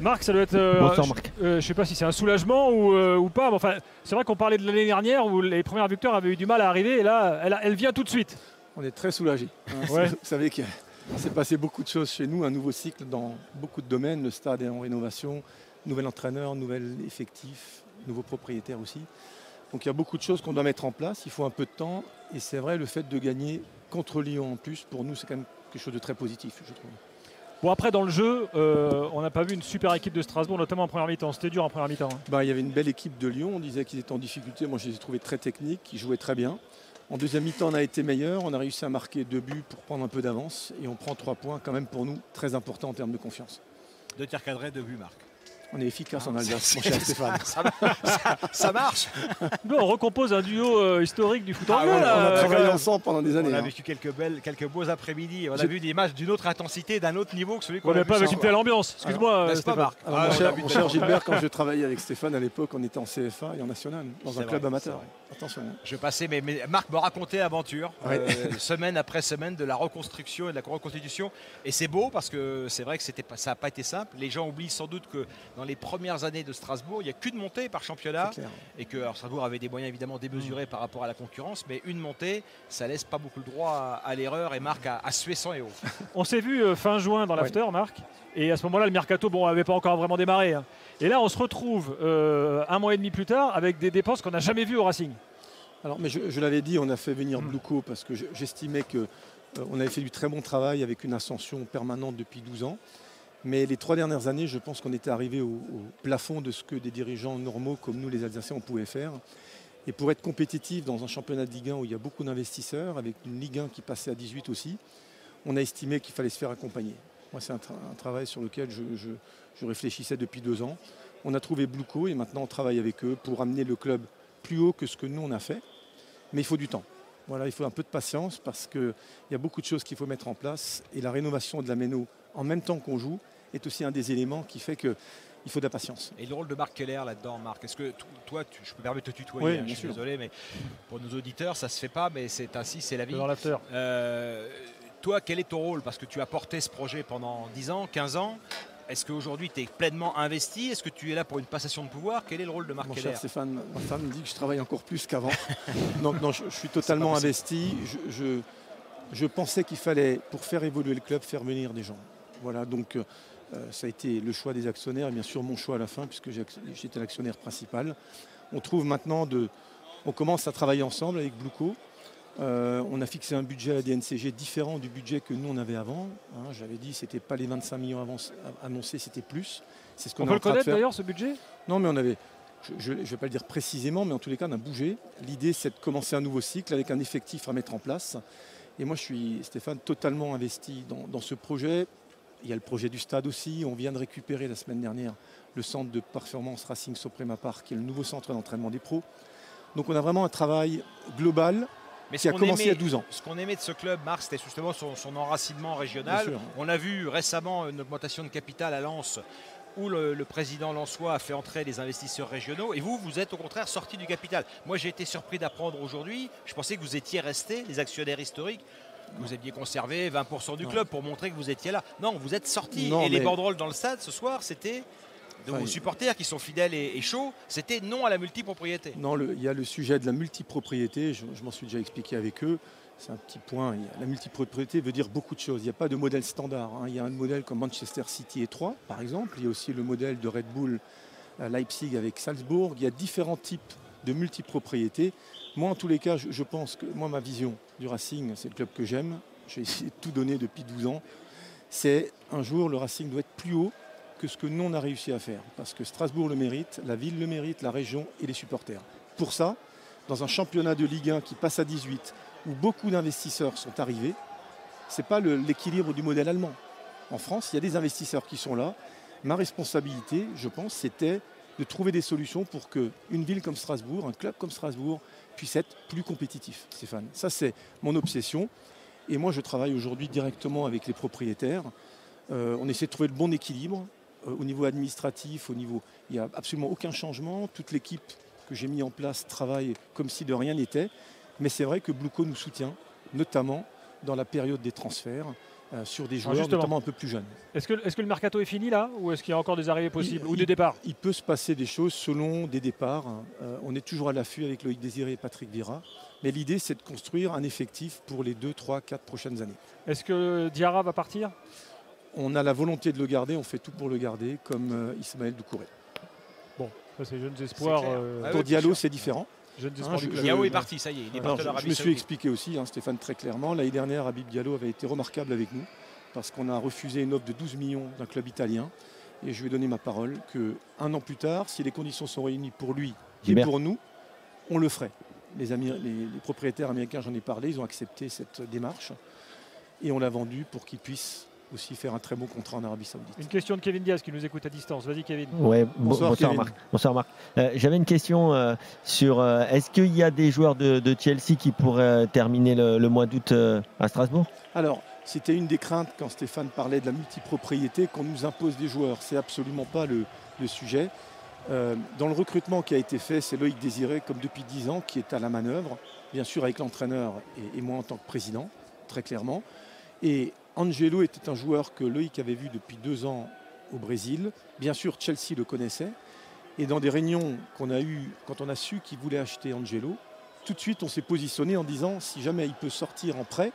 Marc, ça doit être. euh, Bonsoir, je- Marc. euh, je sais pas si c'est un soulagement ou, euh, ou pas. mais enfin, c'est vrai qu'on parlait de l'année dernière où les premières victoires avaient eu du mal à arriver et là, elle, elle vient tout de suite. On est très soulagés. hein. Ouais. Vous savez qu'il s'est passé beaucoup de choses chez nous, un nouveau cycle dans beaucoup de domaines. Le stade est en rénovation, nouvel entraîneur, nouvel effectif, nouveau propriétaire aussi. Donc il y a beaucoup de choses qu'on doit mettre en place. Il faut un peu de temps. Et c'est vrai, le fait de gagner contre Lyon en plus, pour nous, c'est quand même quelque chose de très positif, je trouve. Bon, après, dans le jeu, euh, on n'a pas vu une super équipe de Strasbourg, notamment en première mi-temps. C'était dur en première mi-temps. hein. Ben, il y avait une belle équipe de Lyon. On disait qu'ils étaient en difficulté. Moi, je les ai trouvés très techniques. Ils jouaient très bien. En deuxième mi-temps, on a été meilleur. On a réussi à marquer deux buts pour prendre un peu d'avance. Et on prend trois points, quand même, pour nous, très important en termes de confiance. Deux tirs cadrés, deux buts, Marc. On est efficace en Alsace, mon cher Stéphane. Ça, ça- ça marche. Nous, on recompose un duo euh, historique du foot Ah anglais. ouais, là, on a euh, travaillé ensemble pendant des On années. a hein. vécu quelques, belles, quelques beaux après-midi. On a vu des matchs d'une autre intensité, d'un autre niveau que celui qu'on On a vu pas ce avec une telle ambiance. Excuse-moi, N'est-ce pas, Stéphane. Marc Alors, Ah, mon on a cher, vu mon Gilbert, quand je travaillais avec Stéphane à l'époque, on était en CFA et en national, dans un vrai, club amateur. Attention. hein. Je passais, mais, mais Marc me racontait l'aventure, Ouais. euh, semaine après semaine, de la reconstruction et de la reconstitution. Et c'est beau parce que c'est vrai que c'était pas, ça n'a pas été simple. Les gens oublient sans doute que dans les premières années de Strasbourg, il n'y a qu'une montée par championnat. Et que alors, Strasbourg avait des moyens évidemment démesurés par rapport à la concurrence, mais une montée, ça laisse pas beaucoup le droit à, à l'erreur et Marc a, a sué sang et eau. On s'est vu euh, fin juin dans l'after, Marc. Et à ce moment-là, le mercato bon, n'avait pas encore vraiment démarré. hein. Et là, on se retrouve euh, un mois et demi plus tard avec des dépenses qu'on n'a jamais vues au Racing. Alors, mais je, je l'avais dit, on a fait venir Mm. Bluco parce que je- j'estimais que euh, on avait fait du très bon travail avec une ascension permanente depuis 12 ans. Mais les trois dernières années, je pense qu'on était arrivé au, plafond de ce que des dirigeants normaux comme nous, les Alsaciens, on pouvait faire. Et pour être compétitif dans un championnat de Ligue 1 où il y a beaucoup d'investisseurs, avec une Ligue 1 qui passait à 18 aussi, on a estimé qu'il fallait se faire accompagner. Moi, c'est un, tra- un travail sur lequel je réfléchissais depuis deux ans. On a trouvé Bluco et maintenant on travaille avec eux pour amener le club plus haut que ce que nous on a fait. Mais il faut du temps. Voilà, il faut un peu de patience parce qu'il y a beaucoup de choses qu'il faut mettre en place. Et la rénovation de la Méno, en même temps qu'on joue, est aussi un des éléments qui fait qu'il faut de la patience. Et le rôle de Marc Keller là-dedans, Marc, est-ce que toi, tu- je peux me permettre de te tutoyer, Oui, hein, bien je suis sûr. désolé, mais pour nos auditeurs, ça se fait pas, mais c'est ainsi, c'est la vie. Dans. Euh, toi, quel est ton rôle? Parce que tu as porté ce projet pendant 10 ans, 15 ans. Est-ce qu'aujourd'hui tu es pleinement investi? Est-ce que tu es là pour une passation de pouvoir? Quel est le rôle de Marc Mon Keller? cher Stéphane, ma femme me dit que je travaille encore plus qu'avant. Donc non, je, je suis totalement investi. Je, je- je pensais qu'il fallait, pour faire évoluer le club, faire venir des gens. Voilà, donc euh, ça a été le choix des actionnaires et bien sûr mon choix à la fin, puisque j'étais l'actionnaire principal. On trouve maintenant de. On commence à travailler ensemble avec Bluco. Euh, on a fixé un budget à la DNCG différent du budget que nous on avait avant. Hein, J'avais dit c'était pas les 25 millions avance- annoncés, c'était plus. C'est ce qu'on On peut le connaître d'ailleurs, ce budget? Non, mais on avait, je ne vais pas le dire précisément, mais en tous les cas, on a bougé. L'idée, c'est de commencer un nouveau cycle avec un effectif à mettre en place. Et moi, je suis, Stéphane, totalement investi dans, dans ce projet. Il y a le projet du stade aussi. On vient de récupérer la semaine dernière le centre de performance Racing Soprema Park, qui est le nouveau centre d'entraînement des pros. Donc, on a vraiment un travail global Mais qui a commencé il y a aimait- 12 ans. Ce qu'on aimait de ce club, Marc, c'était justement son, son enracinement régional. On a vu récemment une augmentation de capital à Lens où le, le président Lensois a fait entrer les investisseurs régionaux et vous, vous êtes au contraire sorti du capital. Moi, j'ai été surpris d'apprendre aujourd'hui, je pensais que vous étiez restés, les actionnaires historiques, vous aviez conservé 20% du Non. club pour montrer que vous étiez là. Non, vous êtes sortis. Non, et les banderoles dans le stade ce soir, c'était de vos supporters qui sont fidèles et, et chauds, c'était non à la multipropriété. Non, il y a le sujet de la multipropriété, je, je m'en suis déjà expliqué avec eux. C'est un petit point. La multipropriété veut dire beaucoup de choses. Il n'y a pas de modèle standard. hein. Il y a un modèle comme Manchester City et 3, par exemple. Il y a aussi le modèle de Red Bull à Leipzig avec Salzbourg. Il y a différents types de multipropriété. Moi, en tous les cas, je, je pense que moi, ma vision du Racing, c'est le club que j'aime. J'ai essayé de tout donner depuis 12 ans. C'est un jour, le Racing doit être plus haut que ce que nous, on a réussi à faire. Parce que Strasbourg le mérite, la ville le mérite, la région et les supporters. Pour ça, dans un championnat de Ligue 1 qui passe à 18, où beaucoup d'investisseurs sont arrivés, ce n'est pas l'équilibre du modèle allemand. En France, il y a des investisseurs qui sont là. Ma responsabilité, je pense, c'était de trouver des solutions pour qu'une ville comme Strasbourg, un club comme Strasbourg, puisse être plus compétitif, Stéphane. Ça, c'est mon obsession. Et moi, je travaille aujourd'hui directement avec les propriétaires. Euh, on essaie de trouver le bon équilibre euh, au niveau administratif, au niveau. Il n'y a absolument aucun changement. Toute l'équipe que j'ai mis en place travaille comme si de rien n'était. Mais c'est vrai que Bluco nous soutient, notamment dans la période des transferts. Euh, sur des joueurs notamment un peu plus jeunes. Est-ce que, est que, le mercato est fini là ou est-ce qu'il y a encore des arrivées possibles ou des départs? Il peut se passer des choses selon des départs. Euh, on est toujours à l'affût avec Loïc Désiré et Patrick Vira. Mais l'idée, c'est de construire un effectif pour les 2, 3, 4 prochaines années. Est-ce que Diarra va partir? On a la volonté de le garder, on fait tout pour le garder, comme euh, Ismaël Doucouré. Bon, ça c'est jeunes espoirs. Ah pour Diallo, c'est différent. Hein, Diallo est parti, ça y est. Il est Alors, je, me suis expliqué aussi, hein, Stéphane, très clairement. L'année dernière, Habib Diallo avait été remarquable avec nous parce qu'on a refusé une offre de 12 millions d'un club italien. Et je lui ai donné ma parole qu'un an plus tard, si les conditions sont réunies pour lui et pour nous, on le ferait. Les, amis, les propriétaires américains, j'en ai parlé, ils ont accepté cette démarche. Et on l'a vendu pour qu'il puisse aussi faire un très bon contrat en Arabie Saoudite. Une question de Kevin Diaz qui nous écoute à distance. Vas-y Kevin. Ouais, bonsoir, Marc. Bonsoir Marc. Euh, j'avais une question euh, sur euh, est-ce qu'il y a des joueurs de, Chelsea qui pourraient terminer le, mois d'août à Strasbourg? Alors, c'était une des craintes quand Stéphane parlait de la multipropriété, qu'on nous impose des joueurs. C'est absolument pas le, sujet. dans le recrutement qui a été fait, c'est Loïc Désiré, comme depuis 10 ans, qui est à la manœuvre, bien sûr avec l'entraîneur et, et moi en tant que président, très clairement. Et Angelo était un joueur que Loïc avait vu depuis deux ans au Brésil. Bien sûr, Chelsea le connaissait. Et dans des réunions qu'on a eues, quand on a su qu'il voulait acheter Angelo, tout de suite on s'est positionné en disant si jamais il peut sortir en prêt,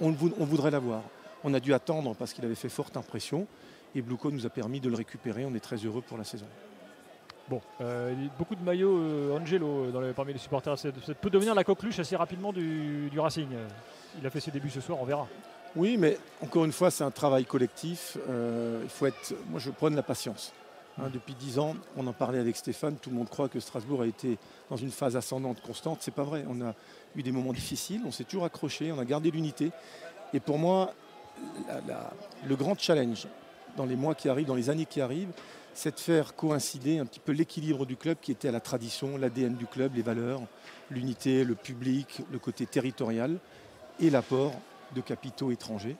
on, voudrait l'avoir. On a dû attendre parce qu'il avait fait forte impression. Et Bluco nous a permis de le récupérer. On est très heureux pour la saison. Bon, euh, beaucoup de maillots euh, Angelo dans parmi les supporters. Ça peut devenir la coqueluche assez rapidement du Racing. Il a fait ses débuts ce soir, on verra. Oui, mais encore une fois, c'est un travail collectif. Euh, il faut être. Moi, je prends la patience. Hein, depuis dix ans, on en parlait avec Stéphane. Tout le monde croit que Strasbourg a été dans une phase ascendante constante. C'est pas vrai. On a eu des moments difficiles. On s'est toujours accroché. On a gardé l'unité. Et pour moi, le grand challenge dans les mois qui arrivent, dans les années qui arrivent, c'est de faire coïncider un petit peu l'équilibre du club qui était à la tradition, l'ADN du club, les valeurs, l'unité, le public, le côté territorial et l'apport de capitaux étrangers.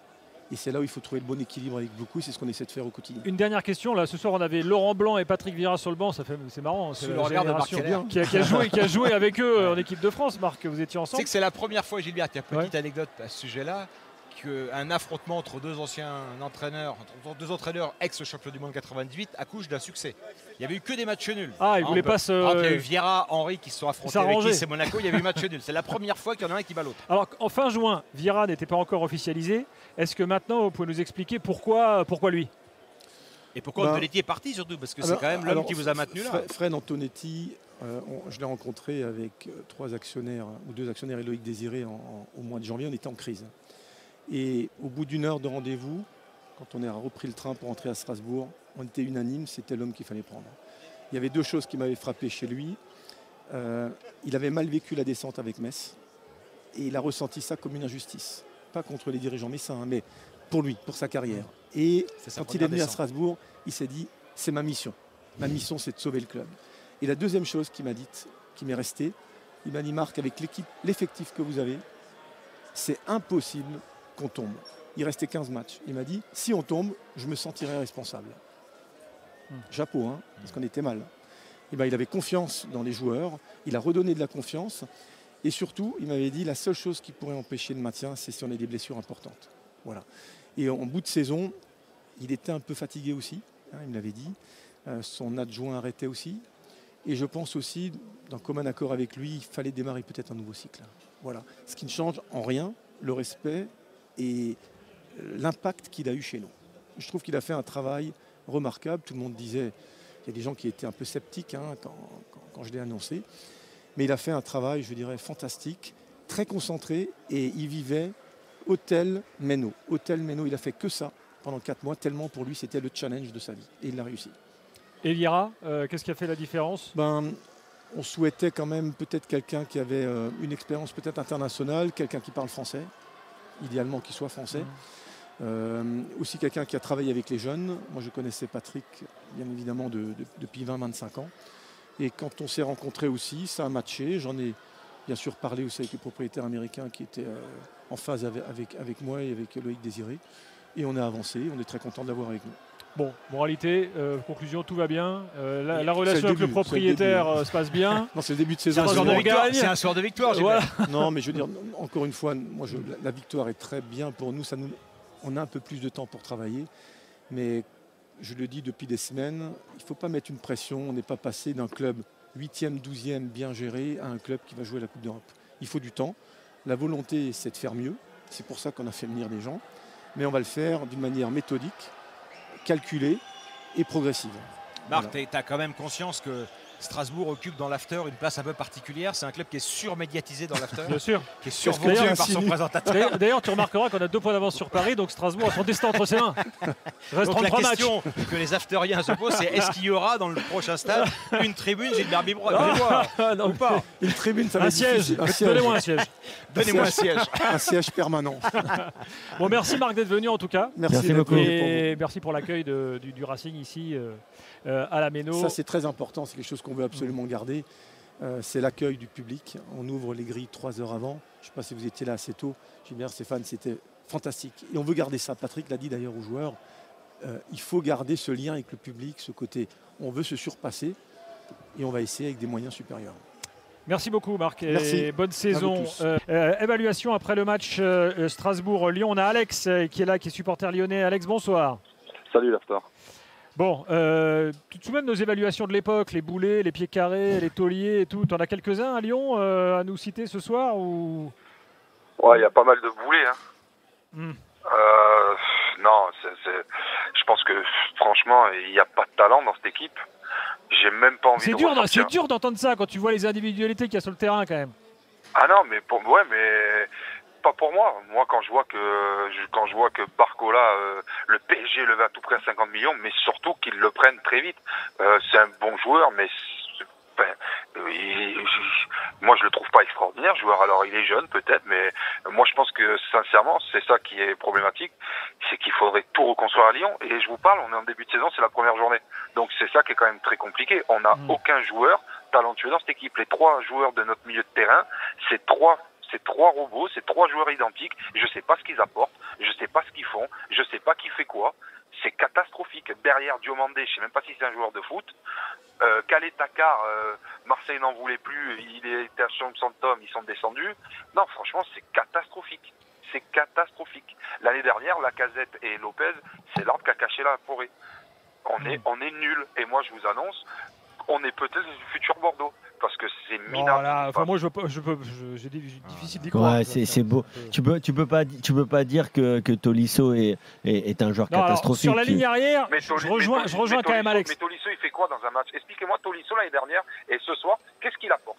Et c'est là où il faut trouver le bon équilibre avec beaucoup. C'est ce qu'on essaie de faire au quotidien. Une dernière question. Là, ce soir, on avait Laurent Blanc et Patrick Vira sur le banc. Ça fait, c'est marrant. C'est la génération qui a, qui, a joué, qui a joué avec eux en équipe de France. Marc, vous étiez ensemble. C'est que c'est la première fois, Gilbert. Il y a une petite anecdote à ce sujet-là qu'un affrontement entre deux anciens entraîneurs, entre deux entraîneurs ex-champions du monde 98, accouche d'un succès. Il n'y avait eu que des matchs nuls. Ah, il voulait pas se. il y a eu Viera, Henri qui se sont affrontés avec Nice et Monaco, il y avait eu match nul. C'est la première fois qu'il y en a un qui bat l'autre. Alors, en fin juin, Viera n'était pas encore officialisé. Est-ce que maintenant, vous pouvez nous expliquer pourquoi, pourquoi lui? Et pourquoi ben, est parti surtout Parce que c'est quand même l'homme qui vous a maintenu là. Fred Antonetti, euh, je l'ai rencontré avec euh, trois actionnaires, ou deux actionnaires et Loïc Désiré au mois de janvier. On était en crise. Et au bout d'une heure de rendez-vous, quand on a repris le train pour entrer à Strasbourg, on était unanime, c'était l'homme qu'il fallait prendre. Il y avait deux choses qui m'avaient frappé chez lui. Euh, il avait mal vécu la descente avec Metz et il a ressenti ça comme une injustice. Pas contre les dirigeants messins, hein, mais pour lui, pour sa carrière. Et quand il est venu à Strasbourg, il s'est dit c'est ma mission. Ma mission, c'est de sauver le club. Et la deuxième chose qu'il m'a dite, qui m'est restée, il m'a dit Marc, avec l'équipe, l'effectif que vous avez, c'est impossible qu'on tombe. Il restait 15 matchs. Il m'a dit, si on tombe, je me sentirai responsable. Hmm. Chapeau, hein, parce qu'on était mal. Et eh ben, il avait confiance dans les joueurs, il a redonné de la confiance. Et surtout, il m'avait dit, la seule chose qui pourrait empêcher le maintien, c'est si on a des blessures importantes. Voilà. Et en bout de saison, il était un peu fatigué aussi, hein, il me l'avait dit. Euh, son adjoint arrêtait aussi. Et je pense aussi, d'un commun accord avec lui, il fallait démarrer peut-être un nouveau cycle. Voilà. Ce qui ne change en rien le respect et euh, l'impact qu'il a eu chez nous. Je trouve qu'il a fait un travail remarquable. Tout le monde disait, il y a des gens qui étaient un peu sceptiques hein, quand, je l'ai annoncé, mais il a fait un travail, je dirais, fantastique, très concentré, et il vivait hôtel Meno. Hôtel Meno, il a fait que ça pendant quatre mois, tellement pour lui c'était le challenge de sa vie, et il l'a réussi. Et Lira, euh, qu'est-ce qui a fait la différence? Ben, On souhaitait quand même peut-être quelqu'un qui avait euh, une expérience peut-être internationale, quelqu'un qui parle français, idéalement qu'il soit français. Euh, aussi quelqu'un qui a travaillé avec les jeunes. Moi, je connaissais Patrick, bien évidemment, depuis 20-25 ans. Et quand on s'est rencontrés aussi, ça a matché. J'en ai bien sûr parlé aussi avec les propriétaires américains qui étaient euh, en phase avec, avec, moi et avec Loïc Désiré. Et on a avancé. On est très content de l'avoir avec nous. Bon, moralité, euh, conclusion, tout va bien. Euh, la, relation avec le propriétaire euh, se passe bien. non, c'est le début de saison. C'est un soir de victoire. non, mais je veux dire, encore une fois, moi, la victoire est très bien pour nous. Ça nous. On a un peu plus de temps pour travailler. Mais je le dis depuis des semaines, il ne faut pas mettre une pression. On n'est pas passé d'un club 8e, 12e bien géré à un club qui va jouer la Coupe d'Europe. Il faut du temps. La volonté, c'est de faire mieux. C'est pour ça qu'on a fait venir des gens. Mais on va le faire d'une manière méthodique calculée et progressive. Marc, tu as quand même conscience que Strasbourg occupe dans l'after une place un peu particulière. C'est un club qui est surmédiatisé dans l'after. Bien sûr. Qui est survendu par son présentateur. D'ailleurs, tu remarqueras qu'on a deux points d'avance sur Paris, donc Strasbourg a son destin entre ses mains. Reste donc la question que les afteriens se posent, c'est est-ce qu'il y aura dans le prochain stade une tribune Gilbert Bibrois Non, pas. Une tribune, ça va un siège. Donnez-moi un siège. Donnez-moi un siège. un siège permanent. bon, merci Marc d'être venu en tout cas. Merci, beaucoup. Et merci pour l'accueil du, du, Racing ici. Euh, à la Méno. Ça, c'est très important. C'est quelque chose qu'on veut absolument garder. Euh, c'est l'accueil du public. On ouvre les grilles trois heures avant. Je ne sais pas si vous étiez là assez tôt. Gilbert, Stéphane, c'était fantastique. Et on veut garder ça. Patrick l'a dit d'ailleurs aux joueurs. Euh, il faut garder ce lien avec le public, ce côté. On veut se surpasser et on va essayer avec des moyens supérieurs. Merci beaucoup Marc et bonne saison. évaluation après le match Strasbourg-Lyon. On a Alex qui est là, qui est supporter lyonnais. Alex, bonsoir. Salut l'after. Bon, euh, tu te souviens de nos évaluations de l'époque, les boulets, les pieds carrés, les tauliers et tout. Tu en as quelques-uns à Lyon euh, à nous citer ce soir ou? Ouais, il y a pas mal de boulets. Hein. Hmm. Euh, non, je pense que franchement, il n'y a pas de talent dans cette équipe. J'ai même pas envie de dur, C'est dur d'entendre ça quand tu vois les individualités qu'il y a sur le terrain quand même. Ah non, mais pour ouais, mais pour moi. Moi, quand je vois que quand je vois que Barcola, euh, le PSG le veut à tout près à 50 millions, mais surtout qu'ils le prennent très vite. Euh, c'est un bon joueur, mais euh, moi je le trouve pas extraordinaire joueur. Alors il est jeune peut-être, mais moi je pense que sincèrement c'est ça qui est problématique, c'est qu'il faudrait tout reconstruire à Lyon. Et je vous parle, on est en début de saison, c'est la première journée, donc c'est ça qui est quand même très compliqué. On n'a mmh. aucun joueur talentueux dans cette équipe. Les trois joueurs de notre milieu de terrain, c'est trois c'est trois robots, c'est trois joueurs identiques. Je ne sais pas ce qu'ils apportent, je ne sais pas ce qu'ils font, je ne sais pas qui fait quoi. C'est catastrophique. Derrière Diomandé, je ne sais même pas si c'est un joueur de foot. Euh, Calais Takar, euh, Marseille n'en voulait plus, il était à Southampton, ils sont descendus. Non, franchement, c'est catastrophique. C'est catastrophique. L'année dernière, la Casette et Lopez, c'est l'arbre qui a caché la forêt. On est, on est nul. Et moi, je vous annonce, on est peut-être du futur Bordeaux parce que c'est minable. Voilà. Enfin, moi, je peux, je peux, j'ai difficile d'y croire. Ouais, c'est beau. Tu peux, tu peux pas, tu peux pas dire que, que Tolisso est, est, un joueur catastrophique. sur la ligne arrière, je rejoins, je rejoins quand même Alex. Mais Tolisso, il fait quoi dans un match? Expliquez-moi Tolisso l'année dernière et ce soir, qu'est-ce qu'il apporte?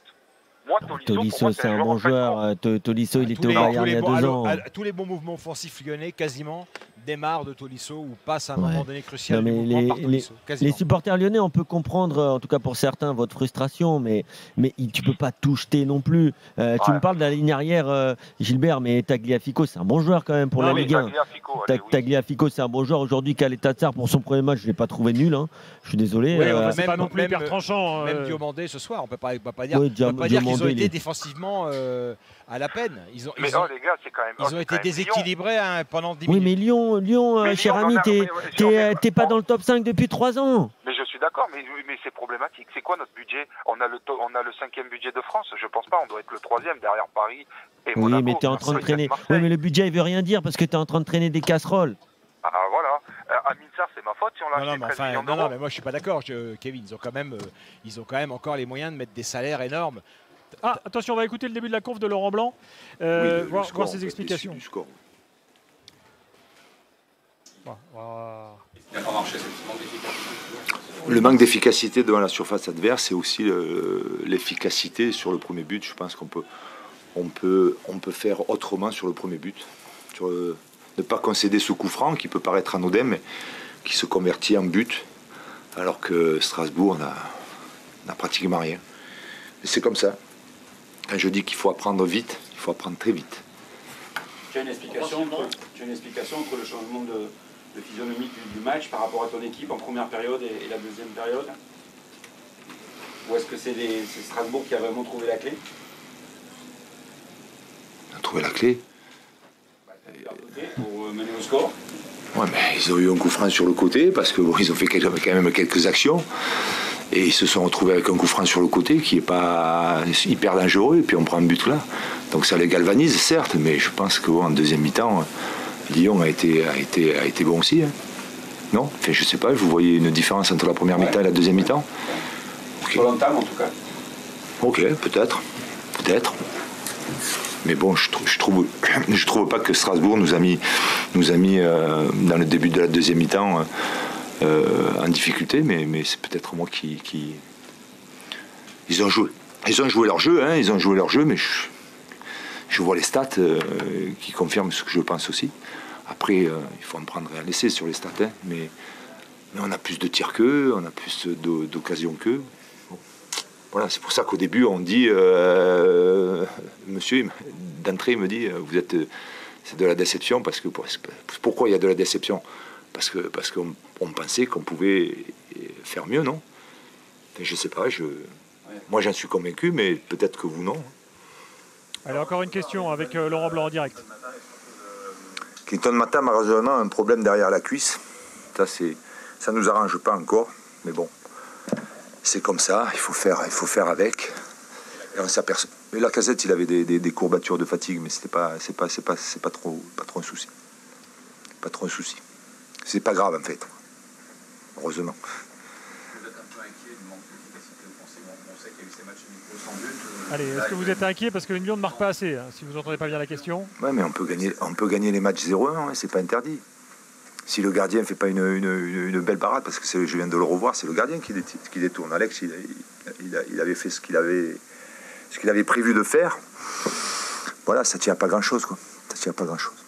Moi, Tolisso, c'est un bon joueur. Tolisso, il était au Bayern il y a deux ans. Tous les bons mouvements offensifs lyonnais, quasiment, démarrent de Tolisso ou passent à un moment donné crucial. mais les, supporters lyonnais, on peut comprendre, en tout cas pour certains, votre frustration, mais, mais tu peux pas tout jeter non plus. Euh, tu me parles de la ligne arrière, euh, Gilbert, mais Tagliafico, c'est un bon joueur quand même pour la Ligue 1. Tagliafico, c'est un bon joueur. Aujourd'hui, Caletazzar, pour son premier match, je ne l'ai pas trouvé nul. Hein. Je suis désolé. Euh, c'est pas non plus hyper tranchant. Même Diomandé ce soir, on ne peut pas, pas dire, peut pas dire qu'ils ont été défensivement à la peine. Ils ont, mais ils ont, les gars, c'est quand même. Ils ont été déséquilibrés hein, pendant 10 minutes. Oui, mais Lyon, Lyon, euh, cher ami, t'es pas dans le top 5 depuis 3 ans. Mais je suis d'accord, mais, mais c'est problématique. C'est quoi notre budget? On a, le on a le cinquième budget de France. Je pense pas. On doit être le troisième derrière Paris et Oui, mais tu es en train de traîner. Oui, mais le budget, il veut rien dire parce que tu es en train de traîner des casseroles. Ah voilà, euh, Aminsar c'est ma faute si on l'a non, non, enfin, non, non, mais moi je suis pas d'accord, Kevin. Ils ont quand même, euh, ils ont quand même encore les moyens de mettre des salaires énormes. Ah, attention, on va écouter le début de la conf de Laurent Blanc, euh, voir, ses explications. Du score. Le manque d'efficacité devant la surface adverse et aussi l'efficacité sur le premier but. Je pense qu'on peut, on peut, on peut faire autrement sur le premier but. Sur ne pas concéder ce coup franc qui peut paraître anodin, mais qui se convertit en but, alors que Strasbourg n'a pratiquement rien. C'est comme ça. Quand je dis qu'il faut apprendre vite, il faut apprendre très vite. Tu as une explication, entre, une explication entre le changement de, physionomie du, match par rapport à ton équipe en première période et, la deuxième période Ou est-ce que c'est Strasbourg qui a vraiment trouvé la clé On a trouvé la clé Pour mener au score Ouais, mais ils ont eu un coup franc sur le côté parce que ils ont fait quand même quelques actions. Et ils se sont retrouvés avec un coup franc sur le côté qui n'est pas hyper dangereux. Et puis on prend un but là. Donc ça les galvanise, certes, mais je pense qu'en deuxième mi-temps, Lyon a été, a été, a été bon aussi. Hein. Non? Enfin, Je sais pas, vous voyez une différence entre la première mi-temps et la deuxième mi-temps? Okay. en tout cas. Ok, peut-être. Peut-être. Mais bon, je, je, trouve, je trouve pas que Strasbourg nous a mis, nous a mis euh, dans le début de la deuxième mi-temps euh, en difficulté, mais, mais c'est peut-être moi qui, qui, Ils ont joué. Ils ont joué leur jeu, hein, ils ont joué leur jeu, mais je, vois les stats euh, qui confirment ce que je pense aussi. Après, il faut en prendre et en laisser sur les stats, hein, mais, mais, on a plus de tirs qu'eux, on a plus d'occasions qu'eux. Voilà, c'est pour ça qu'au début, on dit, euh, monsieur, d'entrée, il me dit, euh, vous êtes, c'est de la déception, parce que, pourquoi il y a de la déception? Parce que parce qu'on pensait qu'on pouvait faire mieux, non? Je ne sais pas, je, moi j'en suis convaincu, mais peut-être que vous, non. Allez, encore une question avec euh, Laurent Blanc en direct. Clinton Matin, malheureusement, un problème derrière la cuisse. Ça, c'est, ça nous arrange pas encore, mais bon c'est comme ça, il faut faire, il faut faire avec. Et on s'aperçoit. Mais la casette, il avait des, courbatures de fatigue, mais c'était pas, c'est pas, c'est pas, c'est pas trop, pas trop un souci. Pas trop un souci. C'est pas grave en fait. Heureusement. Allez, est-ce que vous êtes inquiet parce que Lyon ne marque pas assez, hein, si vous n'entendez pas bien la question Ouais, mais on peut gagner, on peut gagner les matchs 0-1, hein, c'est pas interdit si le gardien ne fait pas une, belle parade, parce que je viens de le revoir, c'est le gardien qui, détourne. Alex, il, avait fait ce qu'il avait, ce avait prévu de faire. Voilà, ça ne tient pas grand-chose. Quoi. Ça tient pas grand-chose.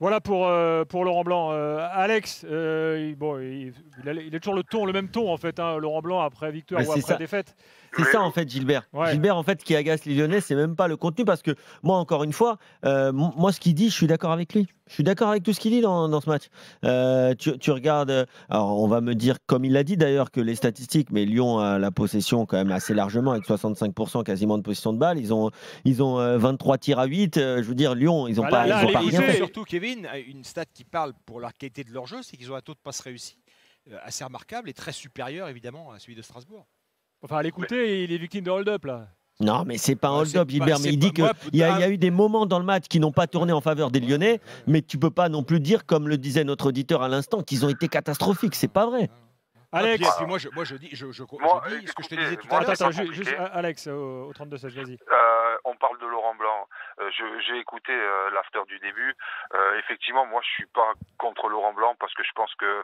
Voilà pour, euh, pour Laurent Blanc. Euh, Alex, euh, bon, il, il, est toujours le ton, le même ton en fait, hein, Laurent Blanc après victoire ou après défaite. C'est ça en fait, Gilbert. Gilbert, en fait, qui agace les Lyonnais, c'est même pas le contenu parce que moi, encore une fois, euh, moi, ce qu'il dit, je suis d'accord avec lui. Je suis d'accord avec tout ce qu'il dit dans, ce match. Euh, tu, regardes, alors on va me dire, comme il l'a dit d'ailleurs, que les statistiques, mais Lyon a la possession quand même assez largement, avec 65% quasiment de possession de balle. Ils ont, ils ont 23 tirs à 8. je veux dire, Lyon, ils n'ont pas, ils ont pas rien fait. Surtout, Kevin, une stat qui parle pour la qualité de leur jeu, c'est qu'ils ont un taux de passe réussi assez remarquable et très supérieur évidemment à celui de Strasbourg. Enfin, à l'écouter, il est victime de hold-up là. Non, mais c'est pas un hold-up, Gilbert. mais il dit qu'il y, a eu des moments dans le match qui n'ont pas tourné en faveur des Lyonnais, mais tu peux pas non plus dire, comme le disait notre auditeur à l'instant, qu'ils ont été catastrophiques. C'est pas vrai. Alex, puis, moi, je, moi je dis, je, je, dis ce que je te disais tout à l'heure. Attends, juste, Alex, au, 32 16, vas-y. Euh, on parle de. Euh, j'ai écouté euh, l'after du début. Euh, effectivement, moi, je suis pas contre Laurent Blanc parce que je pense que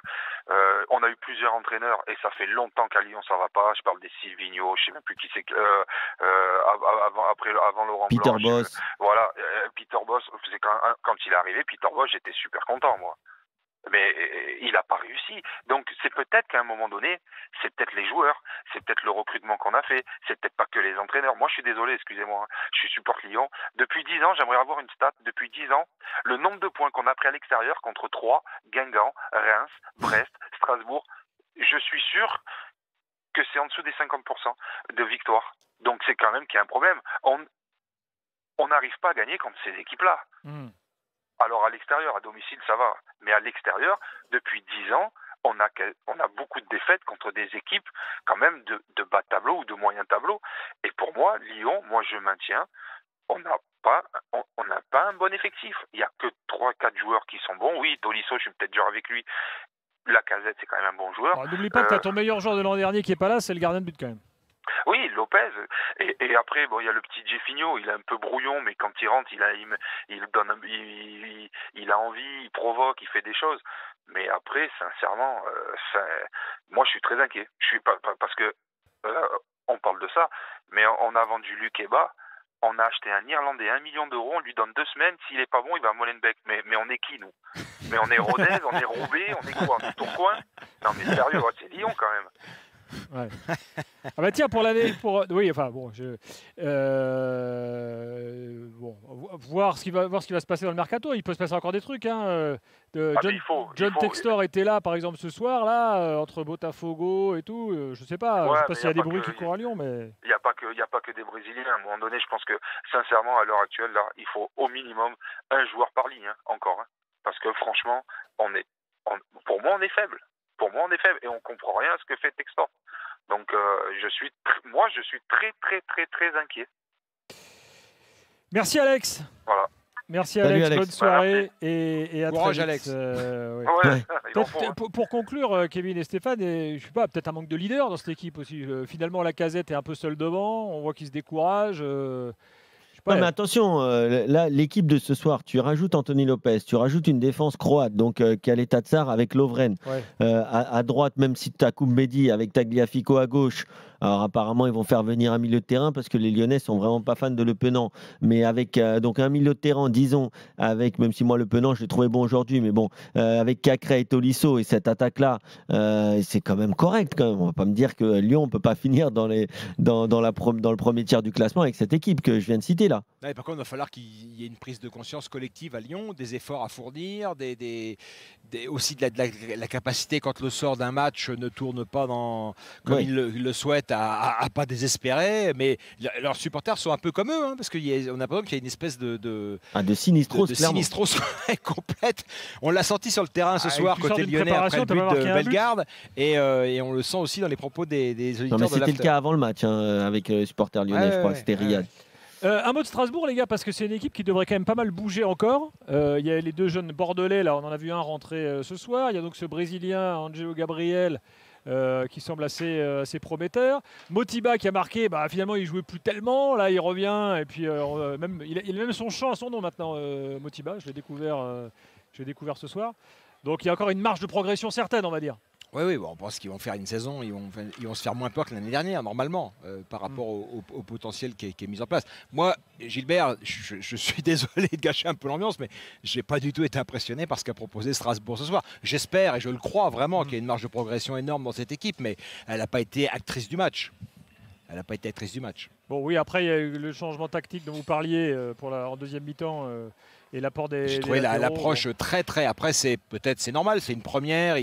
on a eu plusieurs entraîneurs et ça fait longtemps qu'à Lyon ça va pas. Je parle des Silvino, je sais même plus qui c'est. avant, après, avant Laurent Peter Blanc. Boss. voilà, Peter Boss. Quand, quand il est arrivé, Peter Boss, j'étais super content, moi mais euh, il n'a pas réussi. Donc c'est peut-être qu'à un moment donné, c'est peut-être les joueurs, c'est peut-être le recrutement qu'on a fait, c'est peut-être pas que les entraîneurs. Moi je suis désolé, excusez-moi, hein. je suis support Lyon. Depuis 10 ans, j'aimerais avoir une stat, depuis 10 ans, le nombre de points qu'on a pris à l'extérieur contre Troyes, Guingamp, Reims, Brest, Strasbourg, je suis sûr que c'est en dessous des 50% de victoire. Donc c'est quand même qu'il y a un problème. On n'arrive pas à gagner contre ces équipes-là. Hmm. Alors à l'extérieur, à domicile, ça va. Mais à l'extérieur, depuis 10 ans, on a, on a beaucoup de défaites contre des équipes quand même de, de bas tableau ou de moyen tableau. Et pour moi, Lyon, moi je maintiens, on n'a pas, on n'a pas un bon effectif. Il n'y a que 3-4 joueurs qui sont bons. Oui, Dolisso, je suis peut-être dur avec lui. La casette, c'est quand même un bon joueur. N'oublie pas que tu as ton meilleur joueur de l'an dernier qui est pas là, c'est le gardien de but quand même. Oui, Lopez. Et, après, bon, il y a le petit Jeffinho. Il est un peu brouillon, mais quand il rentre, il a, il, a envie, il provoque, il fait des choses. Mais après, sincèrement, euh, moi, je suis très inquiet. Je suis pas, parce que euh, on parle de ça, mais on, a vendu Luc Eba. On a acheté un Irlandais, un million d'euros, on lui donne deux semaines. S'il est pas bon, il va à Molenbeek. Mais, mais on est qui, nous? Mais on est Rodez, on est Roubaix, on est quoi? On est Tourcoing? Non, mais sérieux, c'est Lyon quand même. Ouais. ah bah tiens, pour l'année, pour oui, enfin bon, je, euh, bon, voir ce qui va, voir ce qui va se passer dans le mercato. Il peut se passer encore des trucs. Hein. Euh, de, ah, John, faut, John Textor était là, par exemple, ce soir, là, euh, entre Botafogo et tout. je sais pas, je sais pas s'il y a, des bruits qui courent à Lyon, mais il n'y a pas que, il y a pas que des Brésiliens. À un moment donné, je pense que sincèrement, à l'heure actuelle, là, il faut au minimum un joueur par ligne, hein, encore. Hein. Parce que franchement, on est, pour moi, on est faible. Pour moi, on est faible et on comprend rien à ce que fait Textor. Donc, euh, je suis, moi, je suis très, très, très, très inquiet. Merci Alex. Voilà. Merci Alex, bonne soirée et, à Courage très Alex. Euh, pour, conclure, euh, Kevin et Stéphane, et, je sais pas, peut-être un manque de leader dans cette équipe aussi. Euh, finalement, la casette est un peu seule devant, on voit qu'il se décourage. Non, mais attention, là, l'équipe de ce soir, tu rajoutes Anthony Lopez, tu rajoutes une défense croate, donc euh, Tsar avec Lovren. à, droite, même si tu as Mehdi avec Tagliafico à gauche, alors apparemment, ils vont faire venir un milieu de terrain parce que les Lyonnais sont vraiment pas fans de Le Penant. Mais avec euh, donc un milieu de terrain, disons, avec même si moi Le Penant, je l'ai trouvé bon aujourd'hui, mais bon, euh, avec Cacré et Tolisso et cette attaque-là, euh, c'est quand même correct. Quand même. On va pas me dire que Lyon ne peut pas finir dans, les, dans, dans, la dans le premier tiers du classement avec cette équipe que je viens de citer là. par contre, il va falloir qu'il y ait une prise de conscience collective à Lyon, des efforts à fournir, des, des, aussi de la, capacité quand le sort d'un match ne tourne pas dans, comme il, le, il le souhaite à, pas désespérer, mais leurs supporters sont un peu comme eux, hein, parce qu'on a l'impression qu'il y a une espèce de de, ah, de sinistros, complète. On l'a senti sur le terrain ce ah, soir côté lyonnais après le but de Bellegarde, et, euh, et, on le sent aussi dans les propos des, des auditeurs C'était le cas avant le match hein, avec les supporters lyonnais, je crois, c'était Riyad. Euh, un mot de Strasbourg, les gars, parce que c'est une équipe qui devrait quand même pas mal bouger encore. Euh, il y a les deux jeunes bordelais, là, on en a vu un rentrer ce soir. Il y a donc ce Brésilien, Angelo Gabriel, euh, qui semble assez, euh, assez prometteur. Motiba qui a marqué, bah, finalement il jouait plus tellement, là il revient et puis euh, même, il a, même son chant à son nom maintenant, Motiba, je l'ai découvert, découvert ce soir. Donc il y a encore une marge de progression certaine on va dire. Oui, oui on pense qu'ils vont faire une saison, ils vont, ils vont se faire moins peur que l'année dernière, normalement, euh, par rapport au, potentiel qui est, mis en place. Moi, Gilbert, je, suis désolé de gâcher un peu l'ambiance, mais je n'ai pas du tout été impressionné par ce qu'a proposé Strasbourg ce soir. J'espère et je le crois vraiment qu'il y a une marge de progression énorme dans cette équipe, mais elle n'a pas été actrice du match. Elle n'a pas été actrice du match. Bon, oui, après, il y a eu le changement tactique dont vous parliez euh, pour la, en deuxième mi-temps. Euh, et l'apport des. J'ai trouvé l'approche très très. Après, c'est peut-être c'est normal, c'est une première.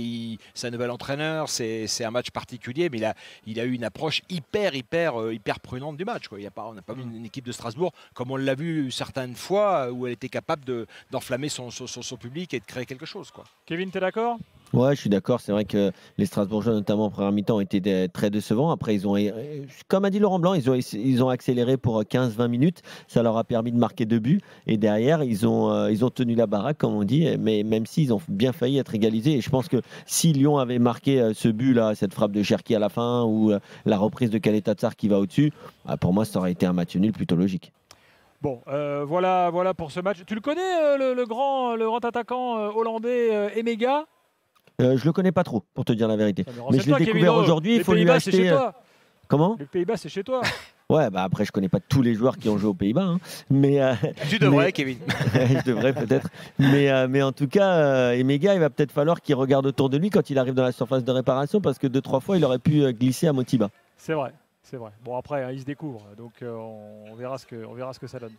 C'est un nouvel entraîneur, c'est un match particulier, mais il a, il a eu une approche hyper hyper euh, hyper prudente du match. Quoi. Il y a pas, on n'a pas vu une équipe de Strasbourg comme on l'a vu certaines fois où elle était capable d'enflammer son, son, son, public et de créer quelque chose. Quoi. Kevin, tu es d'accord? Ouais, je suis d'accord. C'est vrai que les Strasbourgeois, notamment en première mi-temps, ont été très décevants. Après, ils ont, comme a dit Laurent Blanc, ils ont, accéléré pour 15-20 minutes. Ça leur a permis de marquer deux buts. Et derrière, ils ont, euh, ils ont tenu la baraque, comme on dit. Mais même s'ils ont bien failli être égalisés. Et je pense que si Lyon avait marqué euh, ce but-là, cette frappe de Cherki à la fin, ou euh, la reprise de Kaletatsar qui va au-dessus, bah, pour moi, ça aurait été un match nul plutôt logique. Bon, voilà, voilà pour ce match. Tu le connais, le, grand, le grand attaquant hollandais Emega? Euh, je le connais pas trop, pour te dire la vérité. Mais je l'ai découvert aujourd'hui. Il faut lui acheter. Euh, comment Les Pays-Bas, c'est chez toi. Ouais, bah après, je connais pas tous les joueurs qui ont joué aux Pays-Bas. Hein. Mais, euh, tu devrais, Kevin. je devrais peut-être. Mais, mais en tout cas, Emega, il va peut-être falloir qu'il regarde autour de lui quand il arrive dans la surface de réparation parce que deux, trois fois, il aurait pu glisser à Motiba. C'est vrai, c'est vrai. Bon, après, hein, il se découvre. Donc, on, verra ce que, on verra ce que ça donne.